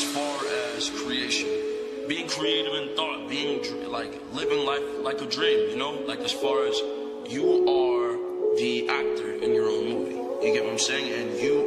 as far as creation, being creative in thought, being like living life like a dream, you know, like as far as you are the actor in your own movie. You get what I'm saying? And you